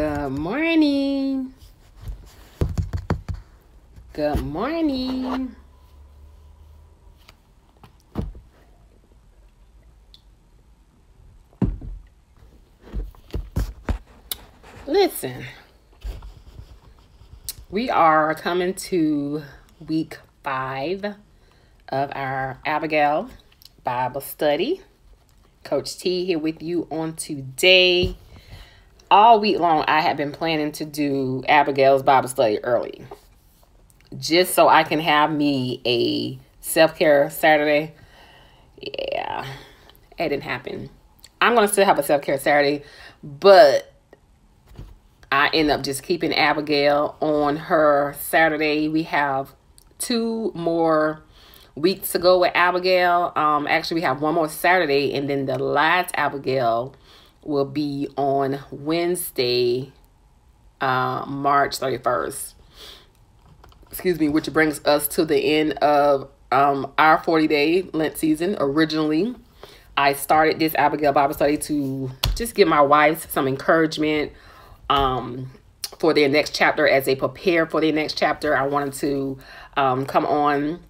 Good morning. Good morning. Listen, we are coming to week five of our Abigail Bible study. Coach T here with you on today. All week long, I have been planning to do Abigail's Bible study early just so I can have me a self care Saturday. Yeah, it didn't happen. I'm going to still have a self care Saturday, but I end up just keeping Abigail on her Saturday. We have two more weeks to go with Abigail. Um, actually, we have one more Saturday, and then the last Abigail will be on Wednesday, uh, March 31st. Excuse me, which brings us to the end of um, our 40 day Lent season. Originally, I started this Abigail Bible study to just give my wives some encouragement um, for their next chapter as they prepare for their next chapter. I wanted to um, come on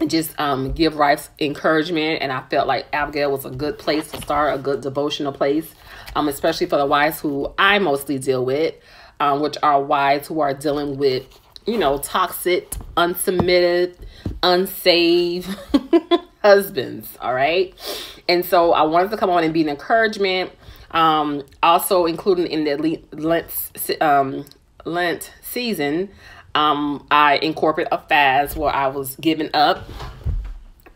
and just um, give wives encouragement. And I felt like Abigail was a good place to start, a good devotional place, um, especially for the wives who I mostly deal with, um, which are wives who are dealing with, you know, toxic, unsubmitted, unsaved husbands. All right. And so I wanted to come on and be an encouragement um, also including in the Lent, um, Lent season, um, I incorporated a fast where I was giving up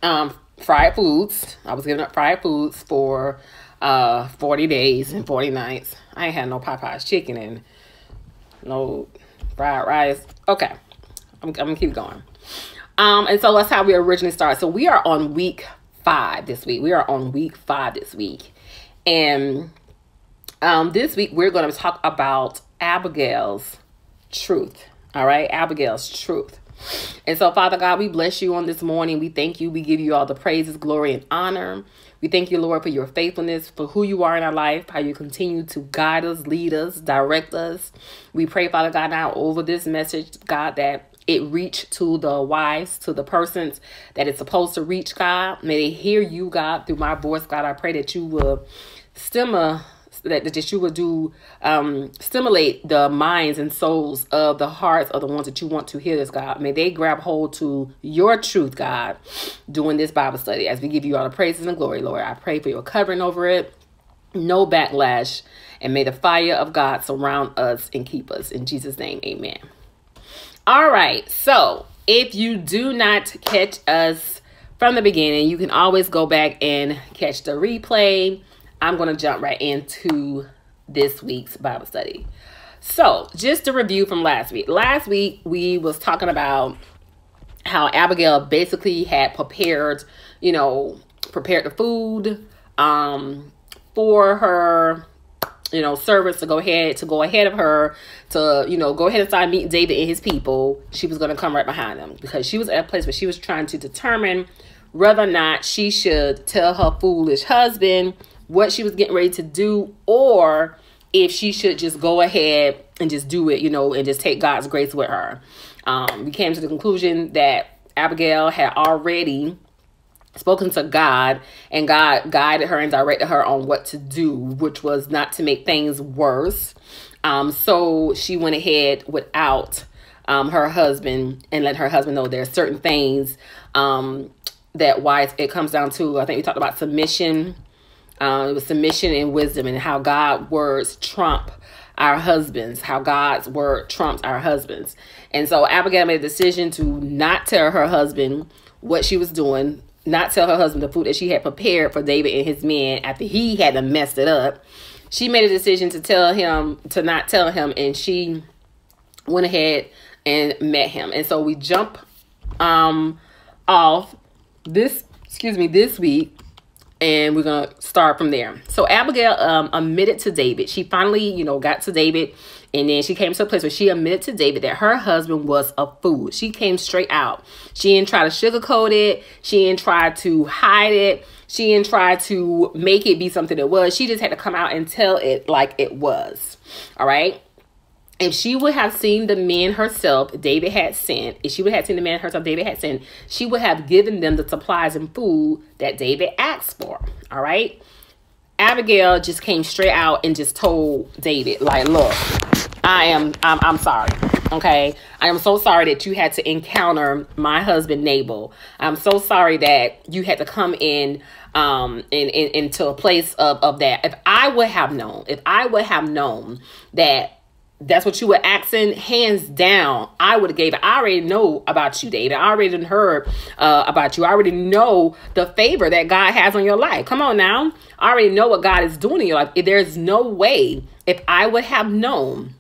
um, fried foods. I was giving up fried foods for uh, 40 days and 40 nights. I ain't had no Popeye's chicken and no fried rice. Okay, I'm, I'm gonna keep going. Um, and so that's how we originally started. So we are on week five this week. We are on week five this week. And um, this week, we're going to talk about Abigail's truth. All right, Abigail's truth. And so, Father God, we bless you on this morning. We thank you. We give you all the praises, glory, and honor. We thank you, Lord, for your faithfulness, for who you are in our life, how you continue to guide us, lead us, direct us. We pray, Father God, now over this message, God, that it reach to the wives, to the persons that it's supposed to reach, God. May they hear you, God, through my voice, God. I pray that you will stem that, that you would do um, stimulate the minds and souls of the hearts of the ones that you want to hear this, God. May they grab hold to your truth, God, doing this Bible study. As we give you all the praises and glory, Lord, I pray for your covering over it. No backlash. And may the fire of God surround us and keep us. In Jesus' name, amen. All right. So if you do not catch us from the beginning, you can always go back and catch the replay I'm going to jump right into this week's Bible study. So, just a review from last week. Last week we was talking about how Abigail basically had prepared, you know, prepared the food um for her you know, servants to go ahead to go ahead of her to, you know, go ahead and start meeting David and his people. She was going to come right behind them because she was at a place where she was trying to determine whether or not she should tell her foolish husband what she was getting ready to do or if she should just go ahead and just do it, you know, and just take God's grace with her. Um, we came to the conclusion that Abigail had already spoken to God and God guided her and directed her on what to do, which was not to make things worse. Um, so she went ahead without um, her husband and let her husband know there are certain things um, that why it comes down to. I think we talked about submission um, it was submission and wisdom and how God words trump our husbands, how God's word trumps our husbands. And so Abigail made a decision to not tell her husband what she was doing, not tell her husband the food that she had prepared for David and his men after he had messed it up. She made a decision to tell him, to not tell him, and she went ahead and met him. And so we jump um off this, excuse me, this week and we're gonna start from there. So Abigail um, admitted to David. She finally, you know, got to David, and then she came to a place where she admitted to David that her husband was a fool. She came straight out. She didn't try to sugarcoat it. She didn't try to hide it. She didn't try to make it be something it was. She just had to come out and tell it like it was. All right. If she would have seen the men herself David had sent, if she would have seen the man herself David had sent, she would have given them the supplies and food that David asked for. All right. Abigail just came straight out and just told David, like, look, I am I'm, I'm sorry. Okay. I am so sorry that you had to encounter my husband Nabal. I'm so sorry that you had to come in um in, in into a place of, of that. If I would have known, if I would have known that that's what you were asking hands down i would have gave it i already know about you david i already heard uh, about you i already know the favor that god has on your life come on now i already know what god is doing in your life there's no way if i would have known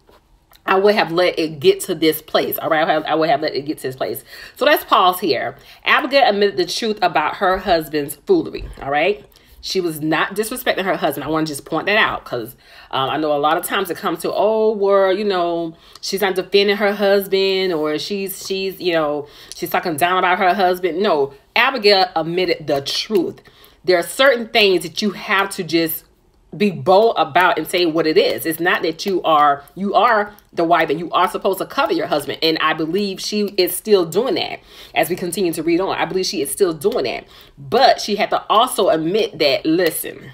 I would have let it get to this place. All right. I, have, I would have let it get to this place. So let's pause here. Abigail admitted the truth about her husband's foolery. All right. She was not disrespecting her husband. I want to just point that out because um, I know a lot of times it comes to, oh, well, you know, she's not defending her husband or she's, she's, you know, she's talking down about her husband. No, Abigail admitted the truth. There are certain things that you have to just be bold about and say what it is. It's not that you are you are the wife and you are supposed to cover your husband. And I believe she is still doing that as we continue to read on. I believe she is still doing that. But she had to also admit that, listen,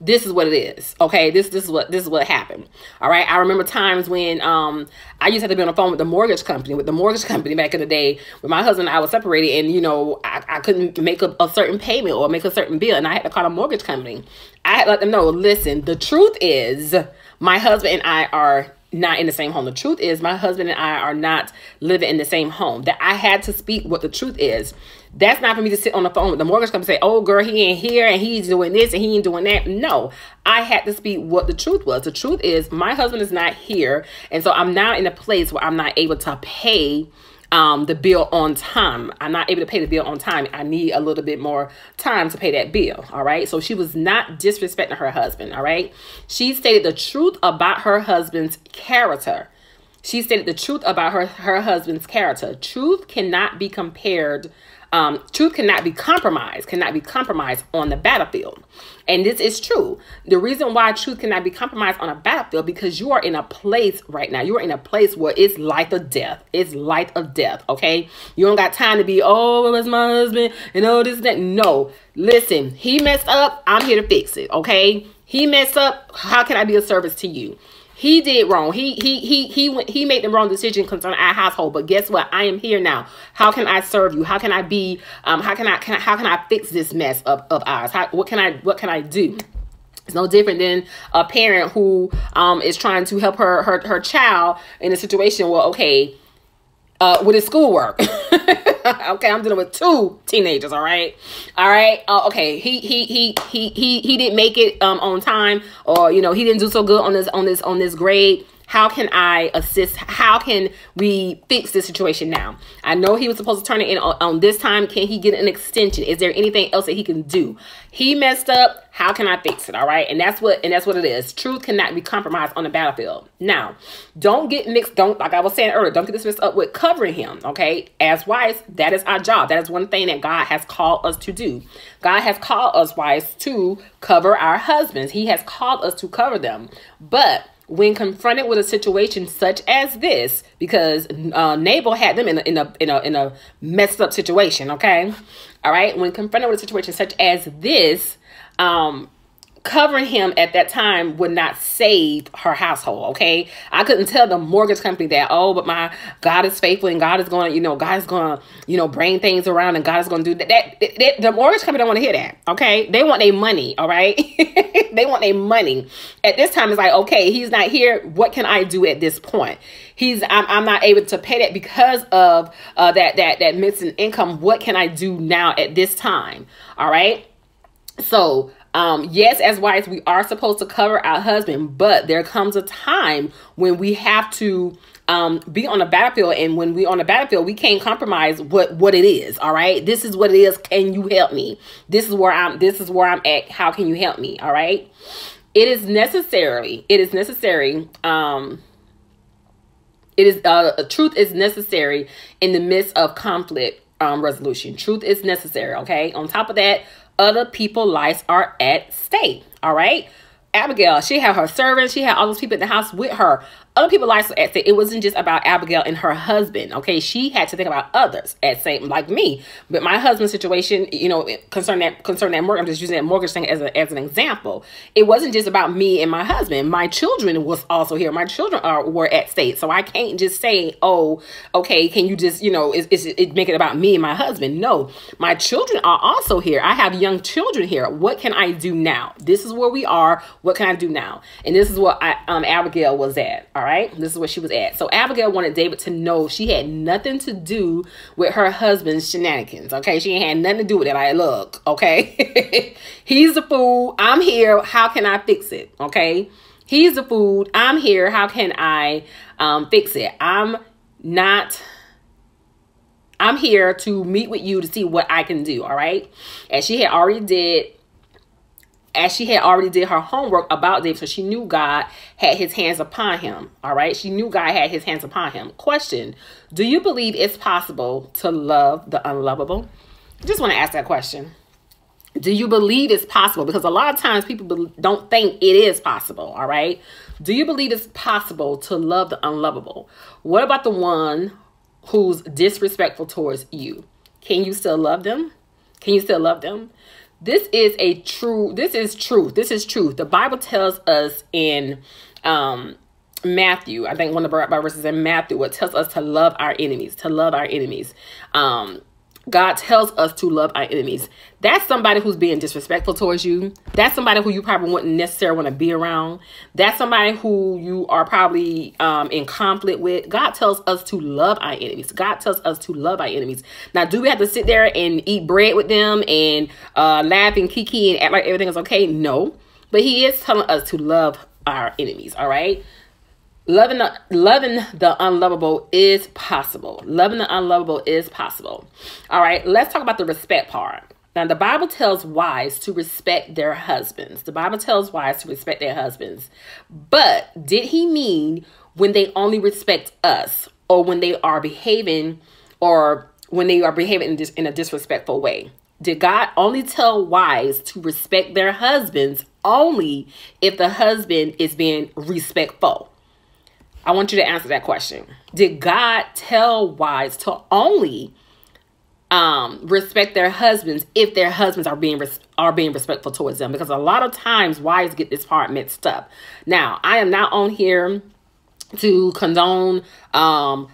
this is what it is. Okay, this this is what this is what happened. All right. I remember times when um I used to have to be on the phone with the mortgage company, with the mortgage company back in the day when my husband and I was separated and you know I, I couldn't make a, a certain payment or make a certain bill and I had to call the mortgage company. I had to let them know, listen, the truth is my husband and I are not in the same home. The truth is, my husband and I are not living in the same home. That I had to speak what the truth is. That's not for me to sit on the phone with the mortgage company say, oh, girl, he ain't here and he's doing this and he ain't doing that. No, I had to speak what the truth was. The truth is, my husband is not here. And so I'm now in a place where I'm not able to pay um, the bill on time. I'm not able to pay the bill on time. I need a little bit more time to pay that bill. All right. So she was not disrespecting her husband. All right. She stated the truth about her husband's character. She stated the truth about her, her husband's character. Truth cannot be compared um, truth cannot be compromised, cannot be compromised on the battlefield. And this is true. The reason why truth cannot be compromised on a battlefield because you are in a place right now. You are in a place where it's life or death. It's life or death. Okay. You don't got time to be, oh, it was my husband and all this, that. No. Listen, he messed up. I'm here to fix it. Okay. He messed up. How can I be of service to you? He did wrong. He he he he went, he made the wrong decision concerning our household. But guess what? I am here now. How can I serve you? How can I be? Um. How can I? Can I, how can I fix this mess of of ours? How, what can I? What can I do? It's no different than a parent who um is trying to help her her her child in a situation where okay, uh, with his schoolwork. okay, I'm dealing with two teenagers. All right, all right. Uh, okay, he he he he he he didn't make it um on time, or you know he didn't do so good on this on this on this grade. How can I assist? How can we fix this situation now? I know he was supposed to turn it in on, on, this time. Can he get an extension? Is there anything else that he can do? He messed up. How can I fix it? All right. And that's what and that's what it is. Truth cannot be compromised on the battlefield. Now, don't get mixed, don't like I was saying earlier, don't get this mixed up with covering him. Okay. As wives, that is our job. That is one thing that God has called us to do. God has called us wives to cover our husbands. He has called us to cover them. But when confronted with a situation such as this, because uh, Nabal had them in a, in a in a in a messed up situation. Okay, all right. When confronted with a situation such as this, um, covering him at that time would not save her household. Okay. I couldn't tell the mortgage company that, oh, but my God is faithful and God is going to, you know, God is going to, you know, bring things around and God is going to do that. that, that the mortgage company don't want to hear that. Okay. They want their money. All right. they want their money. At this time, it's like, okay, he's not here. What can I do at this point? He's, I'm, I'm not able to pay that because of uh, that, that, that missing income. What can I do now at this time? All right. So um, yes, as wives, we are supposed to cover our husband, but there comes a time when we have to um, be on the battlefield, and when we're on the battlefield, we can't compromise what what it is. All right, this is what it is. Can you help me? This is where I'm. This is where I'm at. How can you help me? All right. It is necessary. It is necessary. Um, it is uh, truth is necessary in the midst of conflict um, resolution. Truth is necessary. Okay. On top of that, other people's lives are at stake. All right. Abigail, she had her servants, she had all those people in the house with her. Other people lives at stake. It wasn't just about Abigail and her husband. Okay, she had to think about others at same like me. But my husband's situation, you know, concern that concerning that mortgage, I'm just using that mortgage thing as a, as an example. It wasn't just about me and my husband. My children was also here. My children are were at stake. So I can't just say, oh, okay, can you just you know, is is it make it about me and my husband? No, my children are also here. I have young children here. What can I do now? This is where we are. What can I do now? And this is what I, um Abigail was at. All right, this is where she was at. So Abigail wanted David to know she had nothing to do with her husband's shenanigans. Okay, she had nothing to do with it. I look, okay, he's the fool. I'm here. How can I fix it? Okay, he's the fool. I'm here. How can I um, fix it? I'm not. I'm here to meet with you to see what I can do. All right, and she had already did as she had already did her homework about David, so she knew God had his hands upon him. All right. She knew God had his hands upon him. Question Do you believe it's possible to love the unlovable? I just want to ask that question. Do you believe it's possible? Because a lot of times people don't think it is possible. All right. Do you believe it's possible to love the unlovable? What about the one who's disrespectful towards you? Can you still love them? Can you still love them? This is a true this is truth. This is truth. The bible tells us in um matthew i think one of the verses in matthew what tells us to love our enemies to love our enemies. Um God tells us to love our enemies. That's somebody who's being disrespectful towards you. That's somebody who you probably wouldn't necessarily want to be around. That's somebody who you are probably um, in conflict with. God tells us to love our enemies. God tells us to love our enemies. Now, do we have to sit there and eat bread with them and uh, laugh and kiki and act like everything is okay? No. But He is telling us to love our enemies, all right? Loving the loving the unlovable is possible. Loving the unlovable is possible. All right, let's talk about the respect part. Now, the Bible tells wives to respect their husbands. The Bible tells wives to respect their husbands. But did he mean when they only respect us or when they are behaving or when they are behaving in, dis- in a disrespectful way? Did God only tell wives to respect their husbands only if the husband is being respectful? I want you to answer that question. Did God tell wives to only um, respect their husbands if their husbands are being res- are being respectful towards them? Because a lot of times wives get this part mixed up. Now, I am not on here to condone um,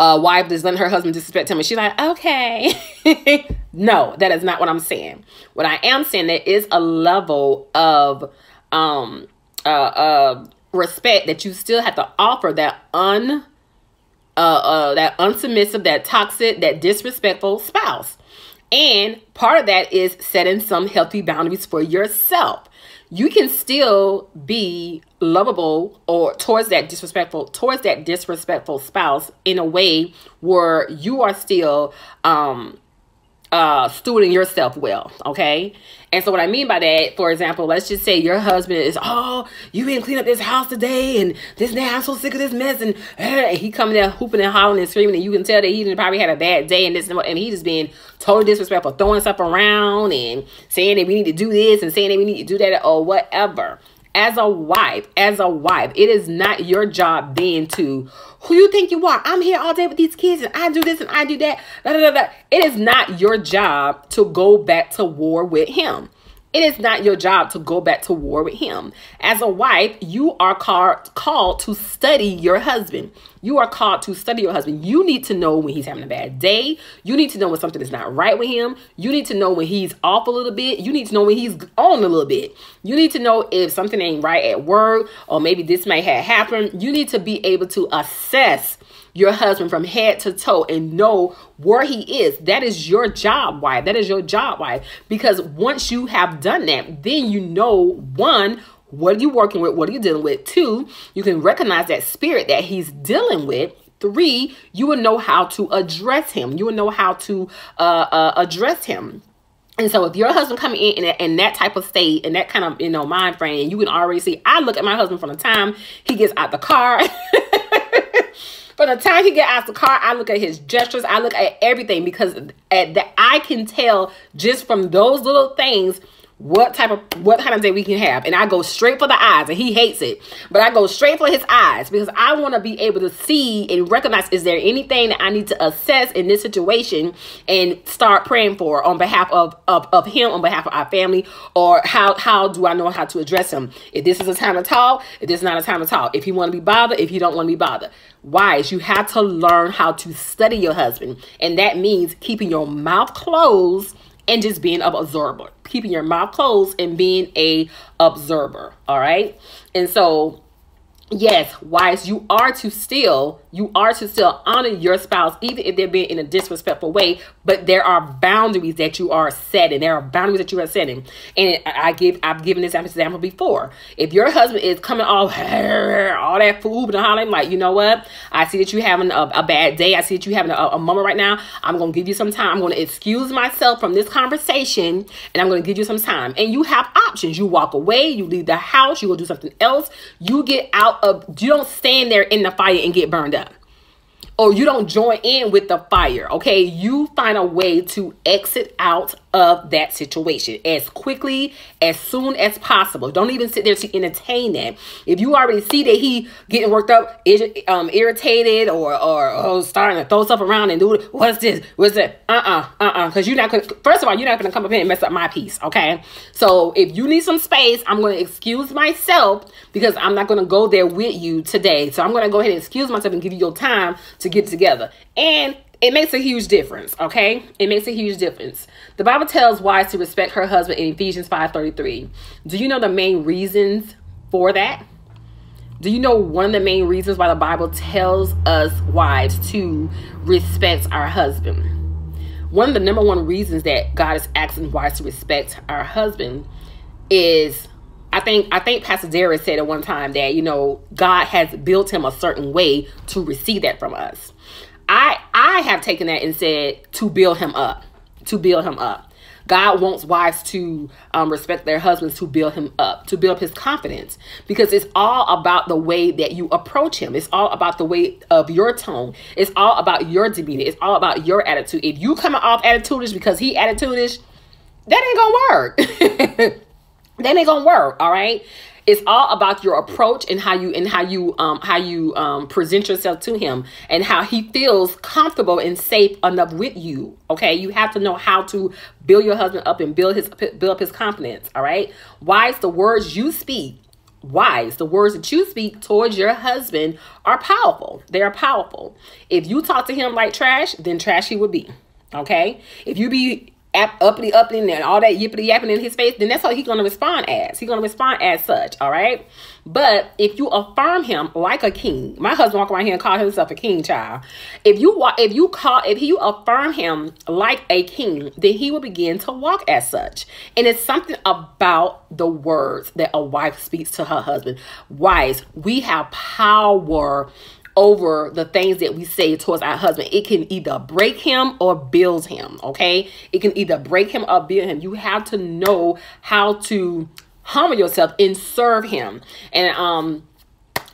a wife that's letting her husband disrespect him, and she's like, okay. no, that is not what I'm saying. What I am saying there is a level of um uh, uh respect that you still have to offer that un uh, uh that unsubmissive, that toxic, that disrespectful spouse. And part of that is setting some healthy boundaries for yourself. You can still be lovable or towards that disrespectful towards that disrespectful spouse in a way where you are still um uh stewarding yourself well okay? And so what i mean by that for example let's just say your husband is oh you didn't clean up this house today and this now i'm so sick of this mess and, and he coming there hooping and hollering and screaming and you can tell that he probably had a bad day and this and, and he just being totally disrespectful throwing stuff around and saying that we need to do this and saying that we need to do that or whatever as a wife, as a wife, it is not your job then to who you think you are. I'm here all day with these kids and I do this and I do that. Da, da, da, it is not your job to go back to war with him. It is not your job to go back to war with him. As a wife, you are called, called to study your husband. You are called to study your husband. You need to know when he's having a bad day. You need to know when something is not right with him. You need to know when he's off a little bit. You need to know when he's on a little bit. You need to know if something ain't right at work or maybe this may have happened. You need to be able to assess your husband from head to toe and know where he is. That is your job, wife. That is your job, wife. Because once you have done that, then you know one, what are you working with? What are you dealing with? Two, you can recognize that spirit that he's dealing with. Three, you will know how to address him. You will know how to uh, uh, address him. And so if your husband coming in, in in that type of state and that kind of you know mind frame, you can already see. I look at my husband from the time he gets out the car From the time he get out the car, I look at his gestures. I look at everything because at that I can tell just from those little things what type of what kind of day we can have. And i go straight for the eyes and he hates it. But i go straight for his eyes because i want to be able to see and recognize is there anything that i need to assess in this situation and start praying for on behalf of of, of him on behalf of our family? Or how how do i know how to address him? If this is a time to talk if this is not a time to talk. If you want to be bothered if you don't want to be bothered. Wise you have to learn how to study your husband. And that means keeping your mouth closed and just being an observer, keeping your mouth closed and being a observer. All right. And so yes, wives, you are to still, you are to still honor your spouse, even if they're being in a disrespectful way. But there are boundaries that you are setting. There are boundaries that you are setting. And I give, I've given this example before. If your husband is coming off all that food and hollering, like, you know what? I see that you're having a, a, bad day. I see that you're having a, a moment right now. I'm to give you some time. I'm to excuse myself from this conversation and I'm to give you some time. And you have options. You walk away, you leave the house, you go do something else. You get out of you don't stand there in the fire and get burned up or you don't join in with the fire, okay? You find a way to exit out of that situation as quickly as soon as possible. Don't even sit there to entertain that. If you already see that he getting worked up, um, irritated, or or oh, starting to throw stuff around and do what's this? What's that? Uh uh uh uh. Because you're not gonna. First of all, you're not gonna come up here and mess up my peace, okay? So if you need some space, I'm gonna excuse myself because I'm not gonna go there with you today. So I'm gonna go ahead and excuse myself and give you your time to get together. And it makes a huge difference, okay? It makes a huge difference. The Bible tells wives to respect her husband in Ephesians 5:33. Do you know the main reasons for that? Do you know one of the main reasons why the Bible tells us wives to respect our husband? One of the number one reasons that God is asking wives to respect our husband is I think I think Pastor Darius said at one time that you know God has built him a certain way to receive that from us. I I have taken that and said to build him up, to build him up. God wants wives to um, respect their husbands to build him up, to build his confidence, because it's all about the way that you approach him. It's all about the way of your tone. It's all about your demeanor. It's all about your attitude. If you come off attitudish because he attitudish, that ain't gonna work. that ain't gonna work. All right it's all about your approach and how you and how you um how you um present yourself to him and how he feels comfortable and safe enough with you okay you have to know how to build your husband up and build his build up his confidence all right why is the words you speak wise. The words that you speak towards your husband are powerful. They are powerful. If you talk to him like trash, then trash he would be. Okay? If you be uppity uppity and all that yippity yapping in his face, then that's how he's gonna respond as. He's gonna respond as such, all right? But if you affirm him like a king, my husband walk around here and call himself a king child. If you if you call if you affirm him like a king, then he will begin to walk as such. And it's something about the words that a wife speaks to her husband. Wives, we have power over the things that we say towards our husband. It can either break him or build him, okay? It can either break him or build him. You have to know how to humble yourself and serve him. And um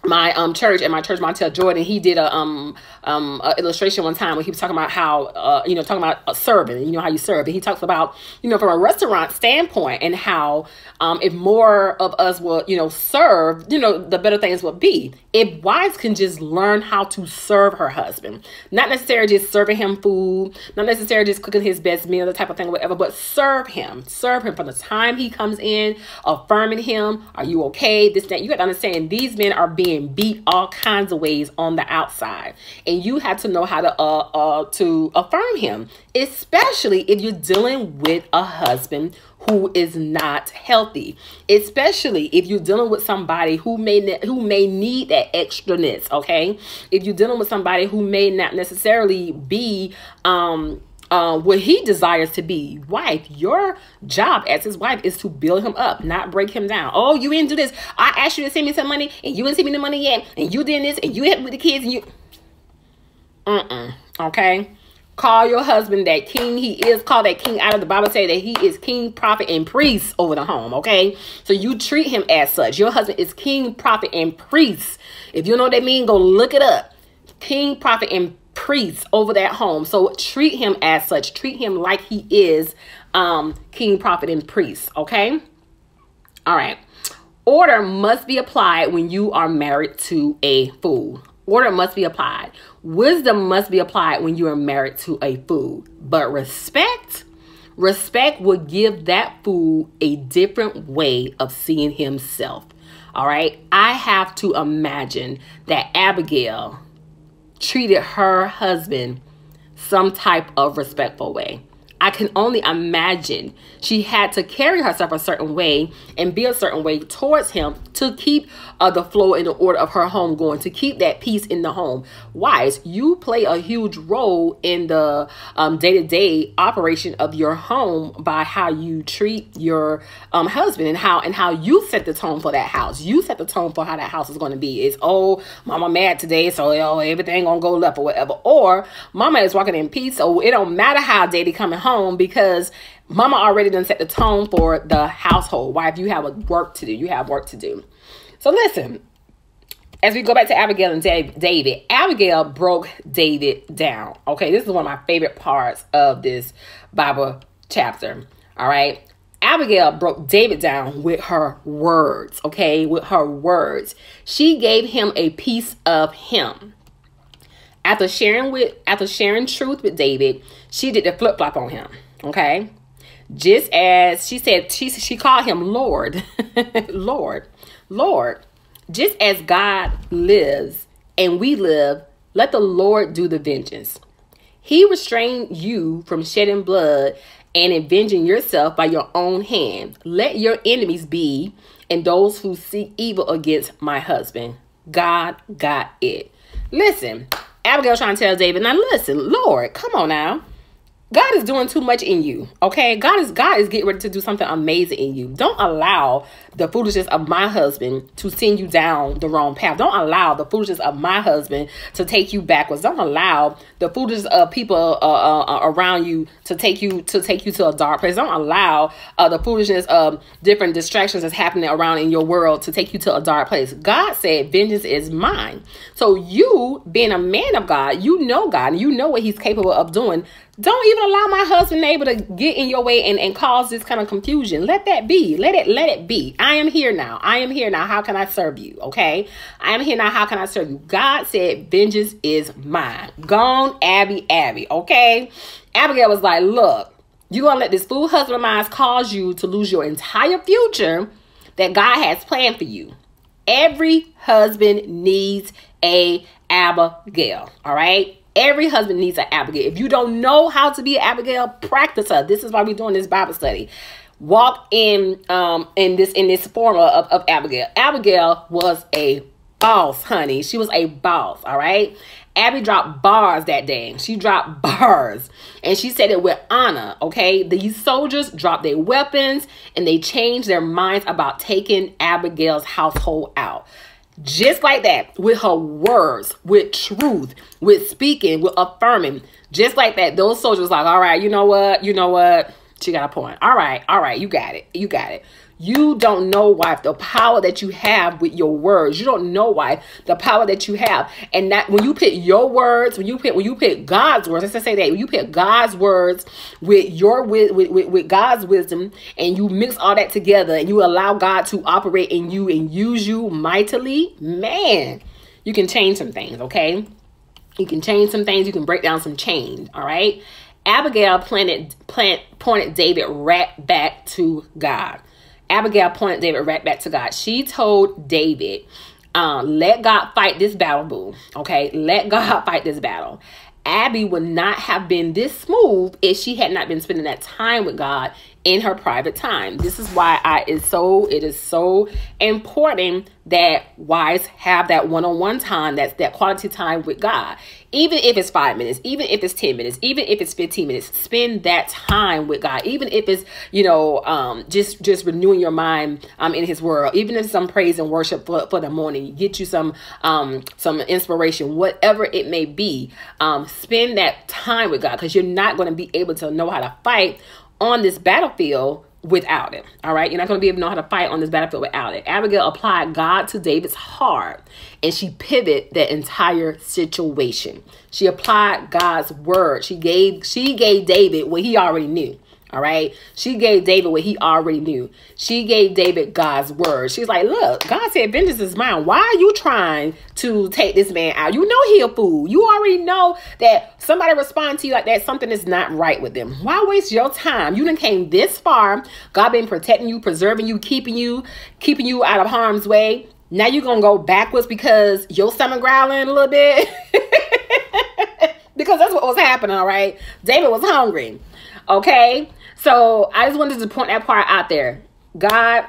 my um church and my church Montell Jordan he did a um um illustration one time when he was talking about how uh you know talking about uh, serving you know how you serve. And he talks about you know from a restaurant standpoint and how um if more of us will you know serve you know the better things will be. If wives can just learn how to serve her husband not necessarily just serving him food not necessarily just cooking his best meal the type of thing whatever but serve him. Serve him from the time he comes in affirming him are you okay? This that. You got to understand these men are being beat all kinds of ways on the outside you have to know how to uh, uh to affirm him especially if you're dealing with a husband who is not healthy especially if you're dealing with somebody who may who may need that extraness okay if you're dealing with somebody who may not necessarily be um uh, what he desires to be wife. Your job as his wife is to build him up, not break him down. Oh, you didn't do this. I asked you to send me some money, and you didn't send me the money yet, and you did this, and you helped with the kids, and you. Mm-mm. Okay. Call your husband that king. He is called that king out of the Bible say that he is king, prophet, and priest over the home. Okay. So you treat him as such. Your husband is king, prophet, and priest. If you know what that means, go look it up. King, prophet, and priest over that home. So treat him as such. Treat him like he is um, king, prophet, and priest. Okay. All right. Order must be applied when you are married to a fool. Order must be applied. Wisdom must be applied when you are married to a fool. But respect, respect will give that fool a different way of seeing himself. All right. I have to imagine that Abigail treated her husband some type of respectful way. I can only imagine she had to carry herself a certain way and be a certain way towards him to keep uh, the flow and the order of her home going, to keep that peace in the home. Wives, you play a huge role in the day to day operation of your home by how you treat your um, husband and how and how you set the tone for that house. You set the tone for how that house is going to be. It's oh, mama mad today, so oh, everything gonna go left or whatever. Or mama is walking in peace, so it don't matter how daddy coming home because mama already done set the tone for the household. Why, if you have a work to do, you have work to do. So listen, as we go back to Abigail and David, Abigail broke David down. Okay, this is one of my favorite parts of this Bible chapter. All right. Abigail broke David down with her words, okay? With her words. She gave him a piece of him. After sharing with after sharing truth with David, she did the flip flop on him. Okay. Just as she said, she she called him Lord, Lord, Lord. Just as God lives and we live, let the Lord do the vengeance. He restrained you from shedding blood and avenging yourself by your own hand. Let your enemies be and those who seek evil against my husband. God got it. Listen, Abigail trying to tell David, now listen, Lord, come on now. God is doing too much in you. Okay. God is God is getting ready to do something amazing in you. Don't allow the foolishness of my husband to send you down the wrong path. Don't allow the foolishness of my husband to take you backwards. Don't allow the foolishness of people uh, uh, uh around you to take you to take you to a dark place. Don't allow uh, the foolishness of different distractions that's happening around in your world to take you to a dark place. God said, "Vengeance is mine." So you, being a man of God, you know God, and you know what He's capable of doing don't even allow my husband Nabal to get in your way and, and cause this kind of confusion. Let that be. Let it let it be. I am here now. I am here now. How can I serve you? Okay. I am here now. How can I serve you? God said, Vengeance is mine. Gone, Abby, Abby. Okay. Abigail was like, Look, you're gonna let this fool husband of mine cause you to lose your entire future that God has planned for you. Every husband needs a Abigail. All right. Every husband needs an Abigail. If you don't know how to be an Abigail, practice her. This is why we're doing this Bible study. Walk in um in this in this form of, of Abigail. Abigail was a boss, honey. She was a boss, all right? Abby dropped bars that day. She dropped bars. And she said it with honor, okay? These soldiers dropped their weapons and they changed their minds about taking Abigail's household out. Just like that, with her words, with truth, with speaking, with affirming. Just like that, those soldiers like, all right, you know what? You know what? She got a point. All right, all right, you got it. You got it. You don't know why the power that you have with your words. You don't know why the power that you have. And that when you put your words, when you put when you put God's words, let's just say that when you put God's words with your with, with, with God's wisdom and you mix all that together and you allow God to operate in you and use you mightily, man, you can change some things, okay? You can change some things, you can break down some chains, all right? Abigail planted plant pointed David right back to God. Abigail pointed David right back to God. She told David, um, let God fight this battle, boo. Okay, let God fight this battle. Abby would not have been this smooth if she had not been spending that time with God in her private time. This is why I is so it is so important that wives have that one-on-one time, that's that quality time with God. Even if it's 5 minutes, even if it's 10 minutes, even if it's 15 minutes, spend that time with God. Even if it's, you know, um just just renewing your mind um in his world, even if some praise and worship for, for the morning, get you some um some inspiration, whatever it may be. Um spend that time with God cuz you're not going to be able to know how to fight on this battlefield without it. All right. You're not going to be able to know how to fight on this battlefield without it. Abigail applied God to David's heart and she pivoted the entire situation. She applied God's word. She gave she gave David what he already knew. All right. She gave David what he already knew. She gave David God's word. She's like, look, God said, vengeance is mine. Why are you trying to take this man out? You know he a fool. You already know that somebody respond to you like that, something is not right with them. Why waste your time? You done came this far. God been protecting you, preserving you, keeping you, keeping you out of harm's way. Now you're gonna go backwards because your stomach growling a little bit. because that's what was happening, all right? David was hungry. Okay? So I just wanted to point that part out there. God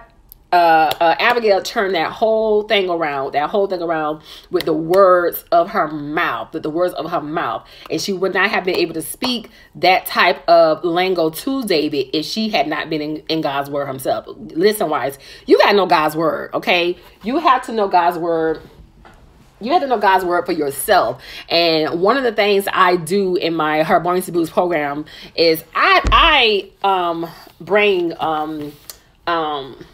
uh, uh, Abigail turned that whole thing around, that whole thing around with the words of her mouth, with the words of her mouth. And she would not have been able to speak that type of lingo to David if she had not been in, in God's word himself. Listen, wise, you got to know God's word, okay? You have to know God's word you have to know God's word for yourself. And one of the things I do in my Her Buoyancy Boost program is I I um bring um um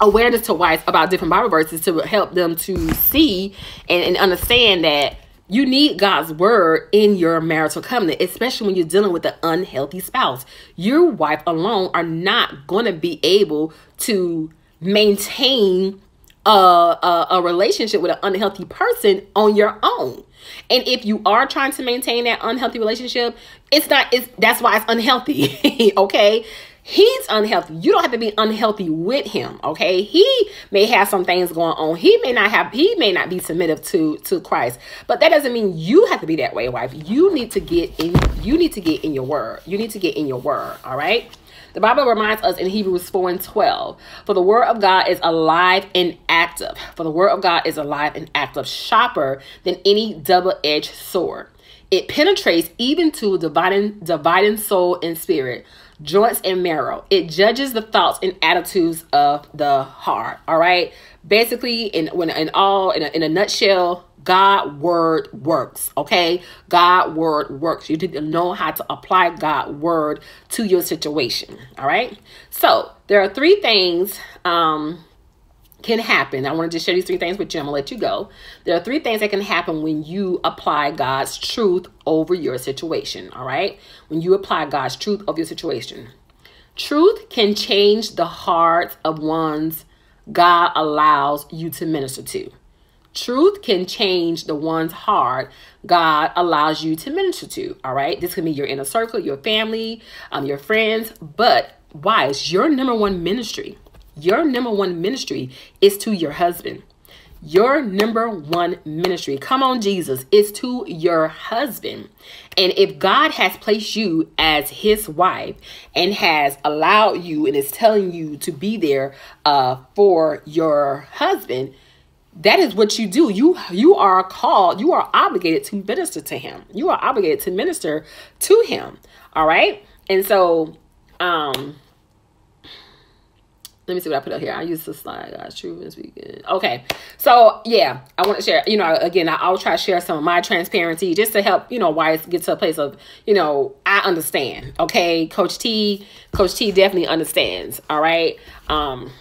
awareness to wives about different Bible verses to help them to see and, and understand that you need God's word in your marital covenant, especially when you're dealing with an unhealthy spouse. Your wife alone are not going to be able to maintain a, a, a, relationship with an unhealthy person on your own. And if you are trying to maintain that unhealthy relationship, it's not, it's, that's why it's unhealthy. okay he's unhealthy. You don't have to be unhealthy with him, okay? He may have some things going on. He may not have he may not be submissive to to Christ. But that doesn't mean you have to be that way, wife. You need to get in you need to get in your word. You need to get in your word, all right? The Bible reminds us in Hebrews 4 and 12 For the word of God is alive and active. For the word of God is alive and active, sharper than any double edged sword. It penetrates even to dividing, dividing soul and spirit joints and marrow. It judges the thoughts and attitudes of the heart. All right. Basically, in when in all in a, in a nutshell, God word works. Okay, God word works. You need to know how to apply God word to your situation. All right. So there are three things. Um, can happen. I wanted to share these three things with you. I'm gonna let you go. There are three things that can happen when you apply God's truth over your situation. All right. When you apply God's truth over your situation, truth can change the hearts of ones God allows you to minister to. Truth can change the one's heart God allows you to minister to. All right. This can be your inner circle, your family, um, your friends. But why? It's your number one ministry your number one ministry is to your husband. Your number one ministry, come on, Jesus, is to your husband. And if God has placed you as his wife and has allowed you and is telling you to be there uh, for your husband, that is what you do. You you are called, you are obligated to minister to him. You are obligated to minister to him. All right. And so um let me see what I put up here. I use the slide, guys. True this speaking. Okay. So, yeah, I want to share, you know, again, I'll try to share some of my transparency just to help, you know, wives get to a place of, you know, I understand. Okay. Coach T, Coach T definitely understands. All right. Um,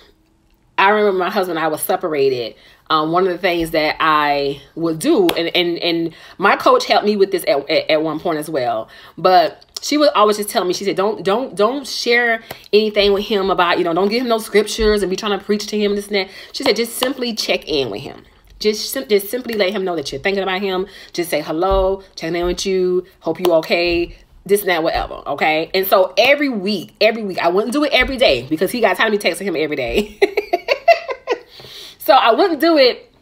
I remember my husband I was separated. Um, one of the things that I would do, and, and, and my coach helped me with this at, at, at one point as well. But she would always just tell me, she said, don't, don't, don't share anything with him about, you know, don't give him no scriptures and be trying to preach to him, this and that. She said, just simply check in with him. Just, just simply let him know that you're thinking about him. Just say hello, checking in with you, hope you okay, this and that, whatever. Okay. And so every week, every week, I wouldn't do it every day because he got time to be texting him every day. so I wouldn't do it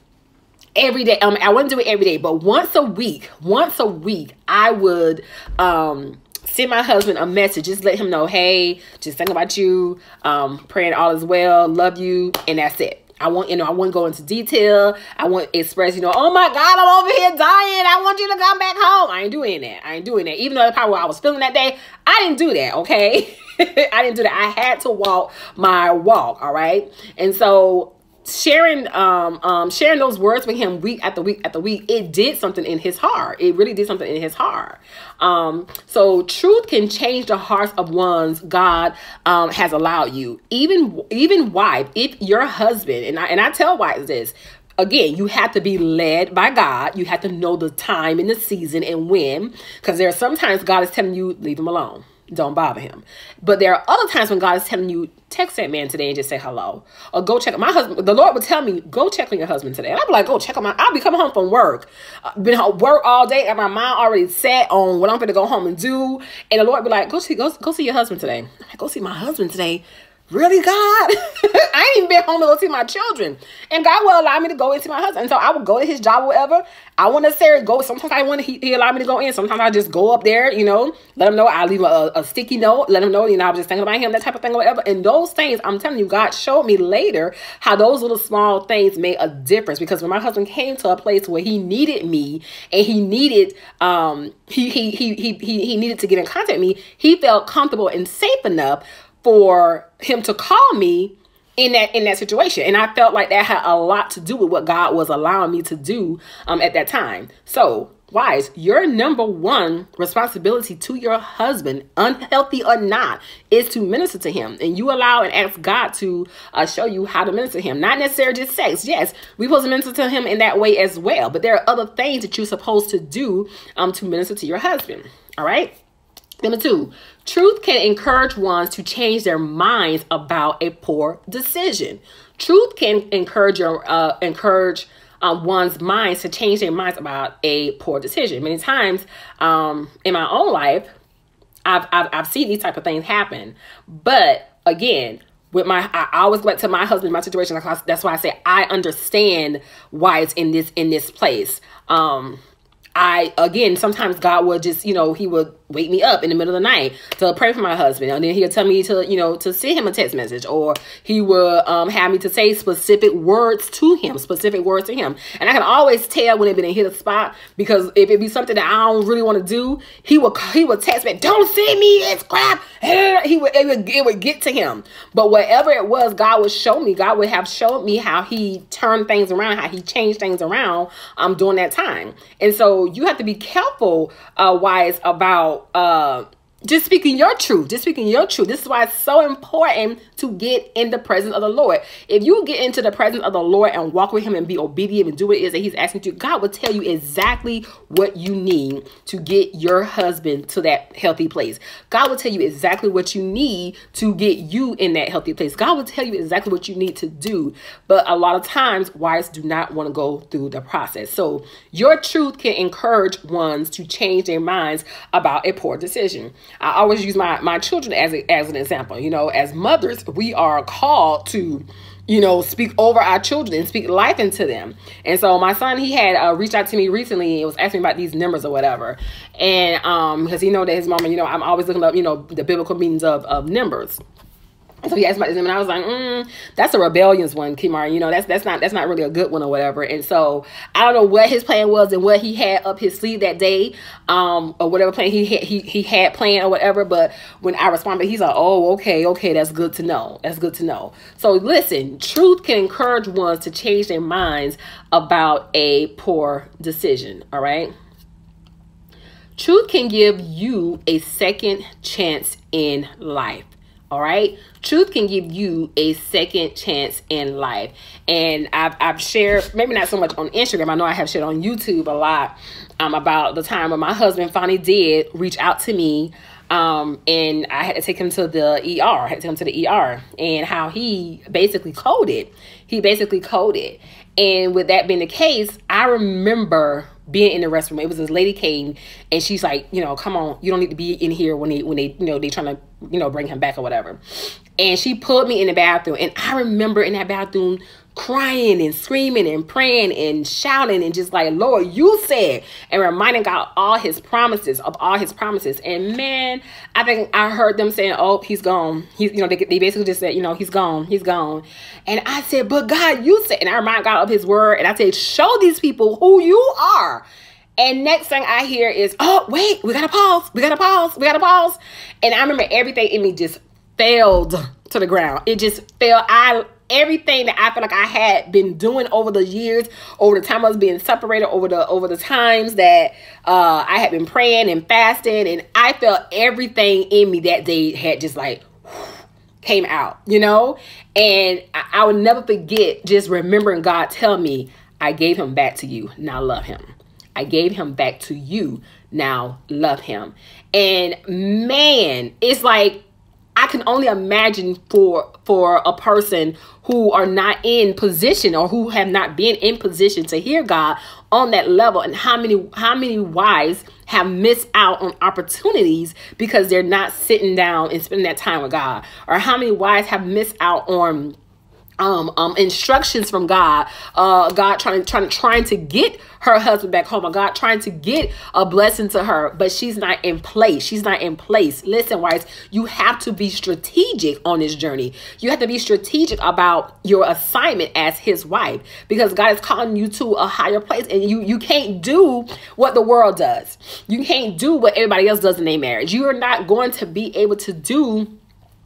every day. Um, I wouldn't do it every day, but once a week, once a week, I would um send my husband a message. Just let him know, hey, just think about you, um, praying all is well, love you, and that's it. I want, you know, I won't go into detail. I want to express, you know, oh my God, I'm over here dying. I want you to come back home. I ain't doing that. I ain't doing that. Even though the power I was feeling that day, I didn't do that, okay? I didn't do that. I had to walk my walk, all right? And so sharing um um sharing those words with him week after week after week it did something in his heart it really did something in his heart um so truth can change the hearts of ones god um has allowed you even even wife if your husband and i and i tell wives this again, you have to be led by God. You have to know the time and the season and when, because there are sometimes God is telling you, leave him alone. Don't bother him. But there are other times when God is telling you, text that man today and just say hello. Or go check my husband. The Lord would tell me, go check on your husband today. And I'd be like, go check on my, I'll be coming home from work. Uh, been home, work all day and my mind already set on what I'm going to go home and do. And the Lord be like, go see, go, go see your husband today. Like, go see my husband today really God? I ain't even been home to go see my children. And God will allow me to go into my husband. So I would go to his job whatever. I want to say go. Sometimes I want to, he, he allow me to go in. Sometimes I just go up there, you know, let him know. I leave a, a sticky note, let him know, you know, I was just thinking about him, that type of thing whatever. And those things, I'm telling you, God showed me later how those little small things made a difference. Because when my husband came to a place where he needed me and he needed, um, he, he, he, he, he, he needed to get in contact with me, he felt comfortable and safe enough for him to call me in that in that situation. And i felt like that had a lot to do with what god was allowing me to do um, at that time. So wives your number one responsibility to your husband unhealthy or not is to minister to him. And you allow and ask god to uh, show you how to minister to him. Not necessarily just sex. Yes we supposed to minister to him in that way as well. But there are other things that you're supposed to do um, to minister to your husband. All right Number two, truth can encourage ones to change their minds about a poor decision. Truth can encourage your uh, encourage um, one's minds to change their minds about a poor decision. Many times um, in my own life, I've, I've I've seen these type of things happen. But again, with my I always went to my husband, my situation. That's why I say I understand why it's in this in this place. Um, I again sometimes God would just you know he would wake me up in the middle of the night to pray for my husband. And then he'll tell me to you know to send him a text message or he will um, have me to say specific words to him specific words to him. And I can always tell when it been hit a spot because if it be something that I don't really want to do he would he would text me don't send me this crap. He would it, would it would get to him. But whatever it was God would show me. God would have showed me how he turned things around how he changed things around um during that time. And so you have to be careful, uh, wise, about uh, just speaking your truth, just speaking your truth. This is why it's so important to get in the presence of the Lord. If you get into the presence of the Lord and walk with Him and be obedient and do what it is that He's asking you, God will tell you exactly what you need to get your husband to that healthy place. God will tell you exactly what you need to get you in that healthy place. God will tell you exactly what you need to do. But a lot of times, wives do not want to go through the process. So your truth can encourage ones to change their minds about a poor decision. I always use my, my children as, a, as an example. You know, as mothers, we are called to you know, speak over our children and speak life into them. And so my son, he had uh, reached out to me recently and was asking me about these numbers or whatever. And um, because he know that his mama, you know, I'm always looking up, you know, the biblical meanings of, of numbers. So he asked about this, and I was like, mm, "That's a rebellious one, Kimar. You know, that's that's not that's not really a good one or whatever." And so I don't know what his plan was and what he had up his sleeve that day, um, or whatever plan he had, he he had planned or whatever. But when I responded, he's like, "Oh, okay, okay, that's good to know. That's good to know." So listen, truth can encourage ones to change their minds about a poor decision. All right. Truth can give you a second chance in life. All right. Truth can give you a second chance in life. And I've, I've shared, maybe not so much on Instagram. I know I have shared on YouTube a lot um, about the time when my husband finally did reach out to me. Um, and I had to take him to the ER. I had to take him to the ER and how he basically coded. He basically coded. And with that being the case, I remember being in the restroom. It was this lady came and she's like, you know, come on, you don't need to be in here when they when they you know they trying to you know bring him back or whatever. And she put me in the bathroom, and I remember in that bathroom crying and screaming and praying and shouting and just like Lord, you said and reminding God all His promises of all His promises. And man, I think I heard them saying, "Oh, he's gone." He's you know they, they basically just said, you know, he's gone, he's gone. And I said, "But God, you said," and I remind God of His word, and I said, "Show these people who you are." And next thing I hear is, oh, wait, we gotta pause. We gotta pause. We gotta pause. And I remember everything in me just failed to the ground. It just fell. I everything that I feel like I had been doing over the years, over the time I was being separated, over the over the times that uh, I had been praying and fasting, and I felt everything in me that day had just like came out, you know. And I, I will never forget just remembering God tell me, "I gave him back to you. Now love him." I gave him back to you. Now love him. And man, it's like I can only imagine for for a person who are not in position or who have not been in position to hear God on that level and how many how many wives have missed out on opportunities because they're not sitting down and spending that time with God or how many wives have missed out on um, um, instructions from God, uh, God trying, trying, trying to get her husband back home, or God trying to get a blessing to her, but she's not in place. She's not in place. Listen, wives, you have to be strategic on this journey. You have to be strategic about your assignment as his wife, because God is calling you to a higher place, and you you can't do what the world does. You can't do what everybody else does in their marriage. You are not going to be able to do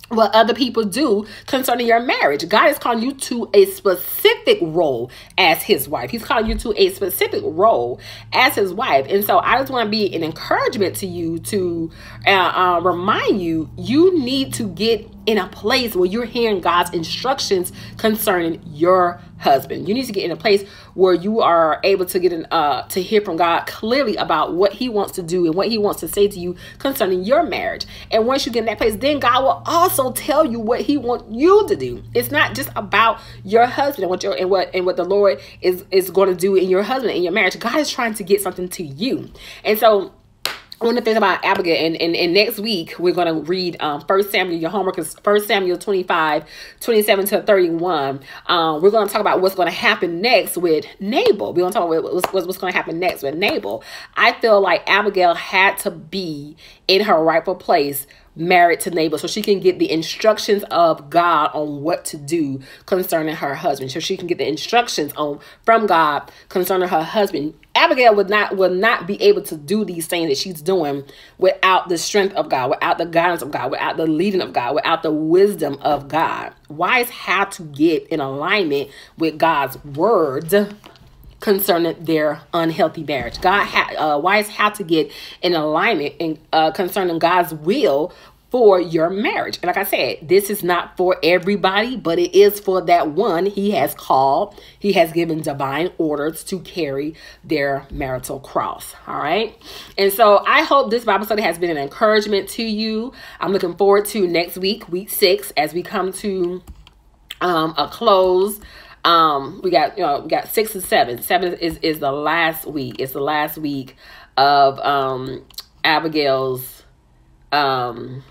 what other people do concerning your marriage. God is calling you to a specific role as his wife. He's calling you to a specific role as his wife. And so I just want to be an encouragement to you to uh, uh, remind you, you need to get in a place where you're hearing God's instructions concerning your husband. You need to get in a place where you are able to get an uh to hear from God clearly about what he wants to do and what he wants to say to you concerning your marriage. And once you get in that place, then God will also tell you what he wants you to do. It's not just about your husband and what your and what and what the Lord is is going to do in your husband in your marriage. God is trying to get something to you. And so one of the things about Abigail, and, and, and next week we're going to read um, First Samuel. Your homework is First Samuel 25, 27 to 31. Um, we're going to talk about what's going to happen next with Nabal. We're going to talk about what's, what's going to happen next with Nabal. I feel like Abigail had to be in her rightful place married to Nabal so she can get the instructions of God on what to do concerning her husband. So she can get the instructions on from God concerning her husband. Abigail would not would not be able to do these things that she's doing without the strength of God, without the guidance of God, without the leading of God, without the wisdom of God. Wives how to get in alignment with God's word concerning their unhealthy marriage. God, ha- uh, wives have to get in alignment in, uh, concerning God's will for your marriage. And like I said, this is not for everybody, but it is for that one he has called. He has given divine orders to carry their marital cross. All right. And so I hope this Bible study has been an encouragement to you. I'm looking forward to next week, week six, as we come to um, a close um, we got you know we got six and seven. Seven is is the last week. It's the last week of um Abigail's um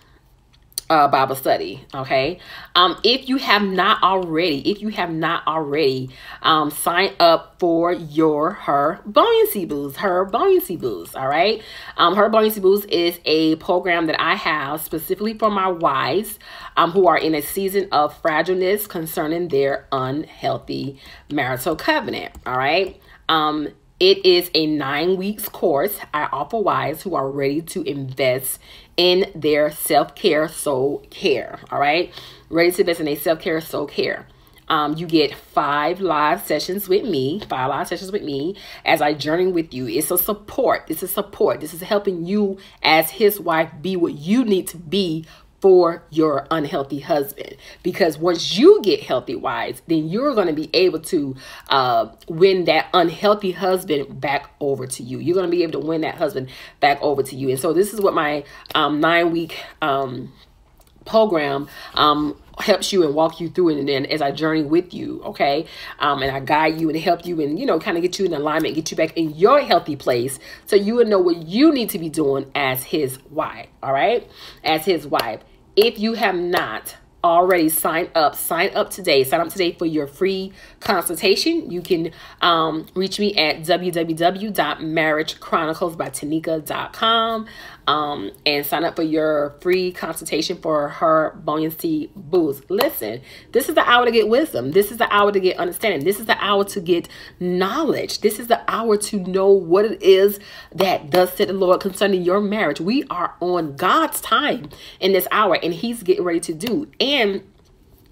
uh, Bible study. Okay. Um, if you have not already, if you have not already, um, sign up for your her buoyancy boost, her buoyancy boost. All right. Um, her buoyancy boost is a program that I have specifically for my wives, um, who are in a season of fragileness concerning their unhealthy marital covenant. All right. Um, it is a nine weeks course I offer wives who are ready to invest in their self care, soul care. All right. Ready to invest in a self care, soul care. Um, you get five live sessions with me, five live sessions with me as I journey with you. It's a support. This is support. This is helping you as his wife be what you need to be for your unhealthy husband. Because once you get healthy wise then you're going to be able to uh, win that unhealthy husband back over to you. You're going to be able to win that husband back over to you. And so this is what my um, nine week um, program um, helps you and walk you through it and then as I journey with you, okay? Um, and I guide you and help you and, you know, kind of get you in alignment, get you back in your healthy place so you would know what you need to be doing as his wife, all right? As his wife. If you have not already signed up, sign up today. Sign up today for your free consultation. You can um, reach me at www.marriagechroniclesbytanika.com um, and sign up for your free consultation for her buoyancy boost. Listen, this is the hour to get wisdom. This is the hour to get understanding. This is the hour to get knowledge. This is the hour to know what it is that does said the Lord concerning your marriage. We are on God's time in this hour, and He's getting ready to do. And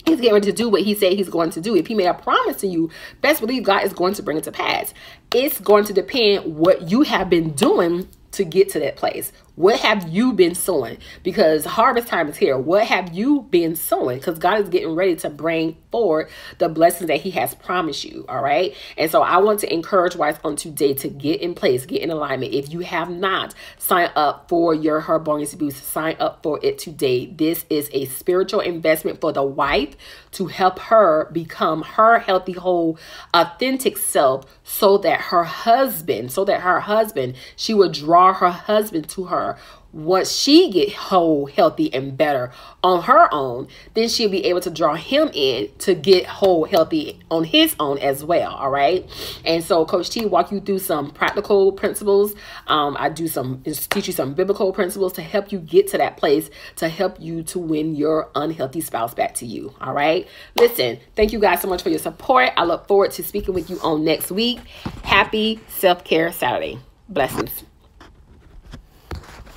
He's getting ready to do what he said he's going to do. If he made a promise to you, best believe God is going to bring it to pass. It's going to depend what you have been doing to get to that place? What have you been sowing? Because harvest time is here. What have you been sowing? Because God is getting ready to bring forward the blessings that He has promised you. All right. And so I want to encourage wives on today to get in place, get in alignment. If you have not signed up for your Her Buoyancy Boost, sign up for it today. This is a spiritual investment for the wife to help her become her healthy, whole, authentic self so that her husband, so that her husband, she will draw her husband to her her once she get whole healthy and better on her own then she'll be able to draw him in to get whole healthy on his own as well all right? And so coach t walk you through some practical principles. Um, i do some teach you some biblical principles to help you get to that place to help you to win your unhealthy spouse back to you all right? Listen thank you guys so much for your support. I look forward to speaking with you on next week. Happy self-care saturday. Blessings